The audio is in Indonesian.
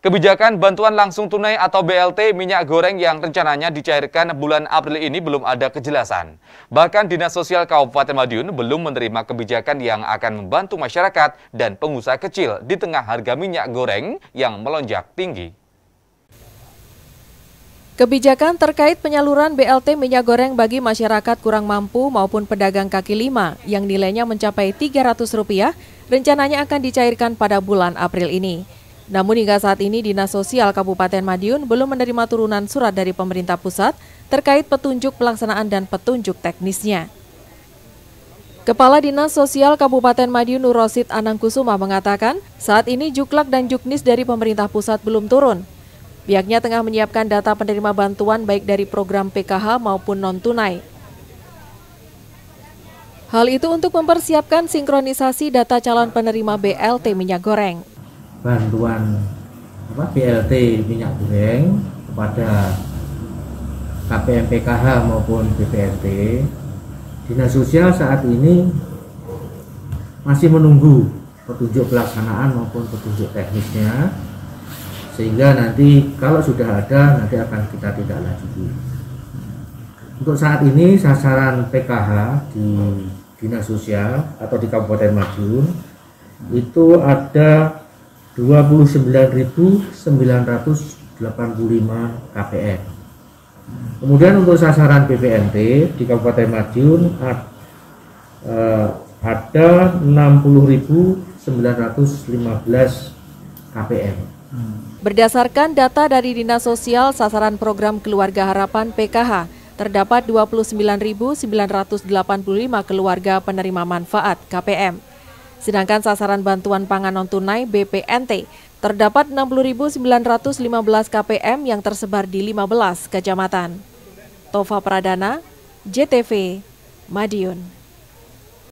Kebijakan bantuan langsung tunai atau BLT minyak goreng yang rencananya dicairkan bulan April ini belum ada kejelasan. Bahkan Dinas Sosial Kabupaten Madiun belum menerima kebijakan yang akan membantu masyarakat dan pengusaha kecil di tengah harga minyak goreng yang melonjak tinggi. Kebijakan terkait penyaluran BLT minyak goreng bagi masyarakat kurang mampu maupun pedagang kaki lima yang nilainya mencapai Rp300 rencananya akan dicairkan pada bulan April ini. Namun hingga saat ini Dinas Sosial Kabupaten Madiun belum menerima turunan surat dari pemerintah pusat terkait petunjuk pelaksanaan dan petunjuk teknisnya. Kepala Dinas Sosial Kabupaten Madiun Nur Rosid Anangkusuma mengatakan, saat ini Juklak dan Juknis dari pemerintah pusat belum turun. Pihaknya tengah menyiapkan data penerima bantuan baik dari program PKH maupun non-tunai. Hal itu untuk mempersiapkan sinkronisasi data calon penerima BLT minyak goreng bantuan apa BLT minyak goreng kepada KPM PKH maupun BPRT Dinas Sosial saat ini masih menunggu petunjuk pelaksanaan maupun petunjuk teknisnya sehingga nanti kalau sudah ada nanti akan kita tidak lanjuti. Untuk saat ini sasaran PKH di Dinas Sosial atau di Kabupaten Madiun itu ada 29.985 KPM. Kemudian untuk sasaran BPNT di Kabupaten Madiun eh, ada 60.915 KPM. Berdasarkan data dari Dinas Sosial sasaran program Keluarga Harapan PKH, terdapat 29.985 keluarga penerima manfaat KPM. Sedangkan sasaran bantuan pangan non-tunai BPNT terdapat 60.915 KPM yang tersebar di 15 kecamatan. Tova Pradana, JTV, Madiun.